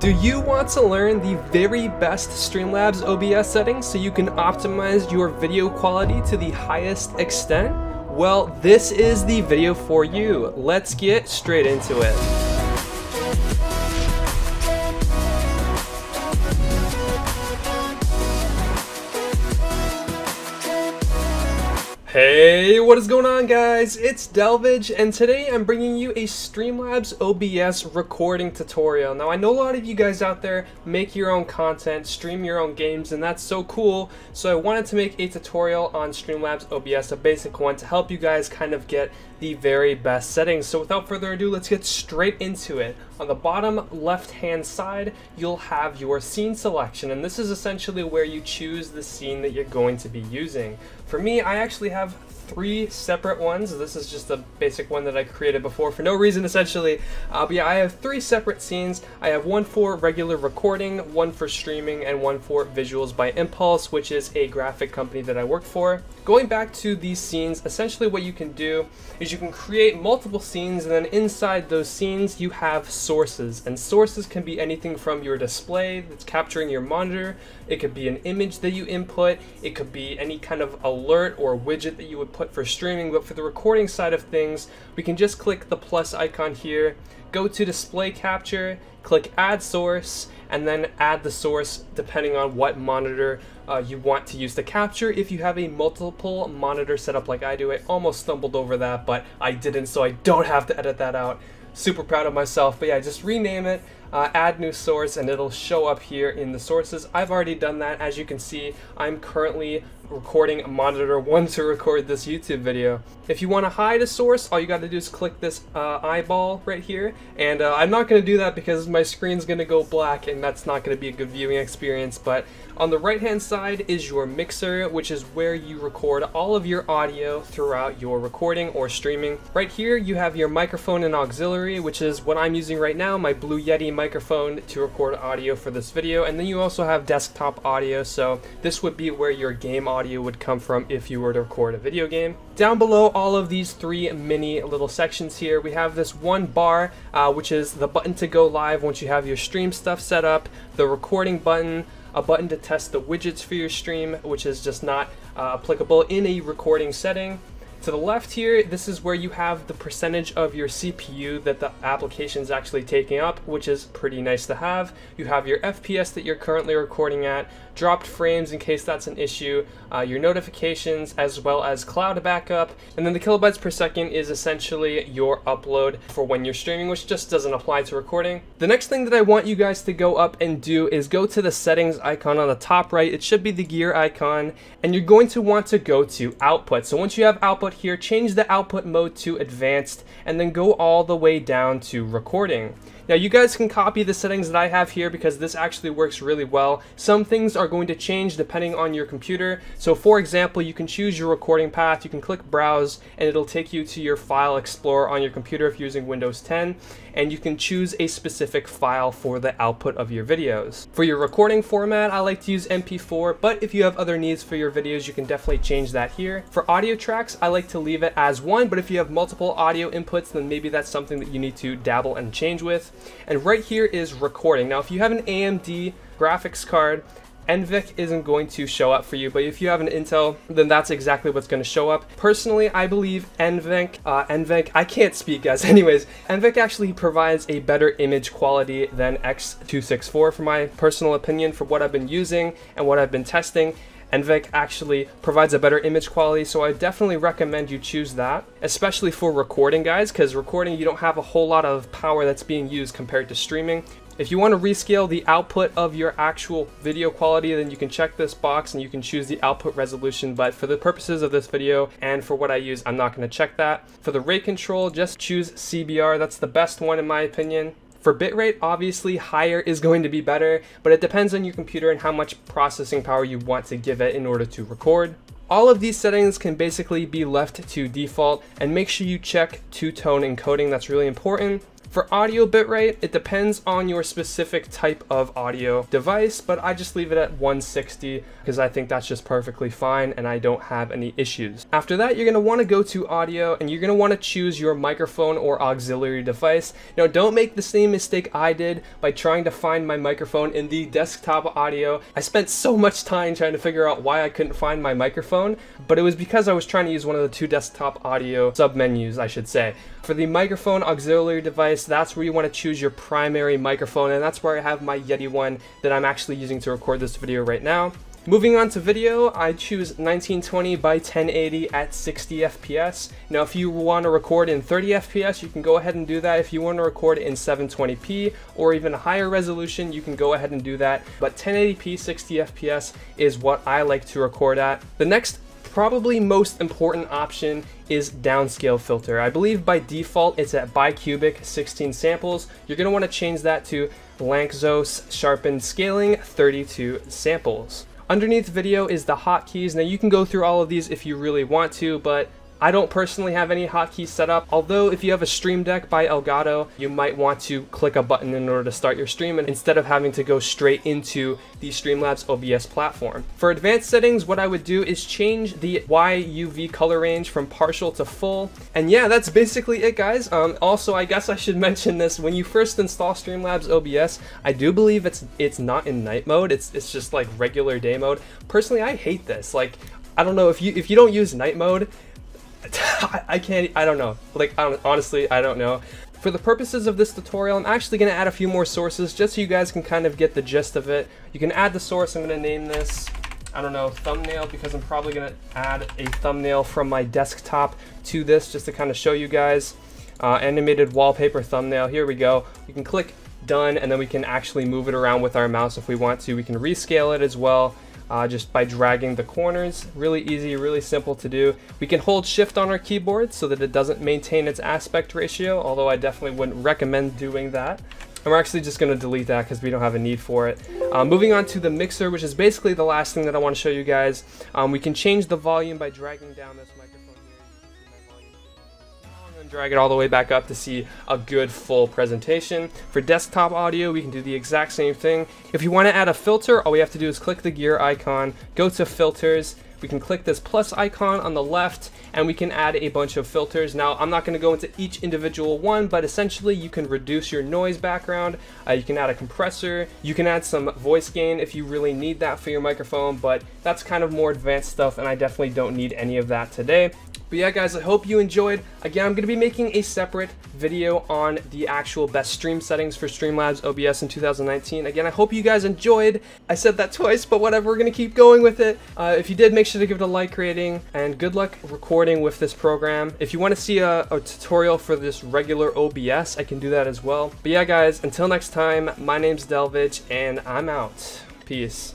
Do you want to learn the very best Streamlabs OBS settings so you can optimize your video quality to the highest extent? Well, this is the video for you. Let's get straight into it. Hey, what is going on guys? It's Delvige, and today I'm bringing you a Streamlabs OBS recording tutorial. Now I know a lot of you guys out there make your own content, stream your own games and that's so cool. So I wanted to make a tutorial on Streamlabs OBS, a basic one to help you guys kind of get the very best settings. So without further ado, let's get straight into it. On the bottom left hand side, you'll have your scene selection and this is essentially where you choose the scene that you're going to be using. For me, I actually have three separate ones. This is just the basic one that I created before for no reason essentially. Uh, but yeah, I have three separate scenes. I have one for regular recording, one for streaming, and one for visuals by Impulse, which is a graphic company that I work for. Going back to these scenes, essentially what you can do is you can create multiple scenes and then inside those scenes you have sources. And sources can be anything from your display that's capturing your monitor, it could be an image that you input, it could be any kind of alert or widget that you would put for streaming, but for the recording side of things, we can just click the plus icon here, go to display capture, click add source, and then add the source depending on what monitor uh, you want to use to capture. If you have a multiple monitor setup like I do, I almost stumbled over that, but I didn't, so I don't have to edit that out. Super proud of myself, but yeah, just rename it, uh, add new source, and it'll show up here in the sources. I've already done that. As you can see, I'm currently recording monitor one to record this YouTube video. If you want to hide a source, all you got to do is click this uh, eyeball right here. And uh, I'm not going to do that because my screen's going to go black and that's not going to be a good viewing experience. But on the right hand side is your mixer, which is where you record all of your audio throughout your recording or streaming. Right here you have your microphone and auxiliary, which is what I'm using right now, my Blue Yeti microphone to record audio for this video. And then you also have desktop audio, so this would be where your game audio audio would come from if you were to record a video game. Down below all of these three mini little sections here, we have this one bar, uh, which is the button to go live once you have your stream stuff set up, the recording button, a button to test the widgets for your stream, which is just not uh, applicable in a recording setting, to the left here, this is where you have the percentage of your CPU that the application is actually taking up, which is pretty nice to have. You have your FPS that you're currently recording at, dropped frames in case that's an issue, uh, your notifications, as well as cloud backup, and then the kilobytes per second is essentially your upload for when you're streaming, which just doesn't apply to recording. The next thing that I want you guys to go up and do is go to the settings icon on the top right. It should be the gear icon, and you're going to want to go to output. So once you have output output here, change the output mode to advanced, and then go all the way down to recording. Now you guys can copy the settings that I have here because this actually works really well. Some things are going to change depending on your computer. So for example, you can choose your recording path, you can click browse, and it'll take you to your file explorer on your computer if you're using Windows 10, and you can choose a specific file for the output of your videos. For your recording format, I like to use MP4, but if you have other needs for your videos, you can definitely change that here. For audio tracks, I like to leave it as one, but if you have multiple audio inputs, then maybe that's something that you need to dabble and change with. And right here is recording. Now, if you have an AMD graphics card, NVENC isn't going to show up for you, but if you have an Intel, then that's exactly what's going to show up. Personally, I believe NVENC, uh, NVENC, I can't speak guys, anyways, NVENC actually provides a better image quality than X264 for my personal opinion for what I've been using and what I've been testing. NVENC actually provides a better image quality, so I definitely recommend you choose that, especially for recording, guys, because recording, you don't have a whole lot of power that's being used compared to streaming. If you want to rescale the output of your actual video quality, then you can check this box and you can choose the output resolution, but for the purposes of this video and for what I use, I'm not going to check that. For the rate control, just choose CBR, that's the best one in my opinion. For bitrate, obviously higher is going to be better, but it depends on your computer and how much processing power you want to give it in order to record. All of these settings can basically be left to default and make sure you check two-tone encoding, that's really important. For audio bitrate, it depends on your specific type of audio device, but I just leave it at 160 because I think that's just perfectly fine and I don't have any issues. After that, you're gonna wanna go to audio and you're gonna wanna choose your microphone or auxiliary device. Now, don't make the same mistake I did by trying to find my microphone in the desktop audio. I spent so much time trying to figure out why I couldn't find my microphone, but it was because I was trying to use one of the two desktop audio submenus, I should say. For the microphone auxiliary device, that's where you want to choose your primary microphone, and that's where I have my Yeti one that I'm actually using to record this video right now. Moving on to video, I choose 1920 by 1080 at 60 FPS. Now if you want to record in 30 FPS, you can go ahead and do that. If you want to record in 720p or even a higher resolution, you can go ahead and do that. But 1080p 60 FPS is what I like to record at. The next probably most important option is downscale filter. I believe by default it's at bicubic 16 samples. You're going to want to change that to Lanczos sharpened scaling 32 samples. Underneath video is the hotkeys. Now you can go through all of these if you really want to, but I don't personally have any hotkeys set up, although if you have a Stream Deck by Elgato, you might want to click a button in order to start your stream instead of having to go straight into the Streamlabs OBS platform. For advanced settings, what I would do is change the YUV color range from partial to full. And yeah, that's basically it guys. Um, also, I guess I should mention this, when you first install Streamlabs OBS, I do believe it's it's not in night mode, it's, it's just like regular day mode. Personally, I hate this. Like, I don't know if you if you don't use night mode, I can't, I don't know. Like, honestly, I don't know. For the purposes of this tutorial, I'm actually going to add a few more sources just so you guys can kind of get the gist of it. You can add the source, I'm going to name this, I don't know, thumbnail, because I'm probably going to add a thumbnail from my desktop to this just to kind of show you guys. Uh, animated wallpaper thumbnail, here we go. You can click done, and then we can actually move it around with our mouse if we want to. We can rescale it as well uh, just by dragging the corners. Really easy, really simple to do. We can hold shift on our keyboard so that it doesn't maintain its aspect ratio, although I definitely wouldn't recommend doing that. And we're actually just going to delete that because we don't have a need for it. Uh, moving on to the mixer, which is basically the last thing that I want to show you guys. Um, we can change the volume by dragging down this drag it all the way back up to see a good full presentation. For desktop audio, we can do the exact same thing. If you want to add a filter, all we have to do is click the gear icon, go to filters, we can click this plus icon on the left and we can add a bunch of filters. Now, I'm not gonna go into each individual one, but essentially you can reduce your noise background, uh, you can add a compressor, you can add some voice gain if you really need that for your microphone, but that's kind of more advanced stuff and I definitely don't need any of that today. But yeah, guys, I hope you enjoyed. Again, I'm going to be making a separate video on the actual best stream settings for Streamlabs OBS in 2019. Again, I hope you guys enjoyed. I said that twice, but whatever, we're going to keep going with it. Uh, if you did, make sure to give it a like rating, and good luck recording with this program. If you want to see a, a tutorial for this regular OBS, I can do that as well. But yeah, guys, until next time, my name's Delvige, and I'm out. Peace.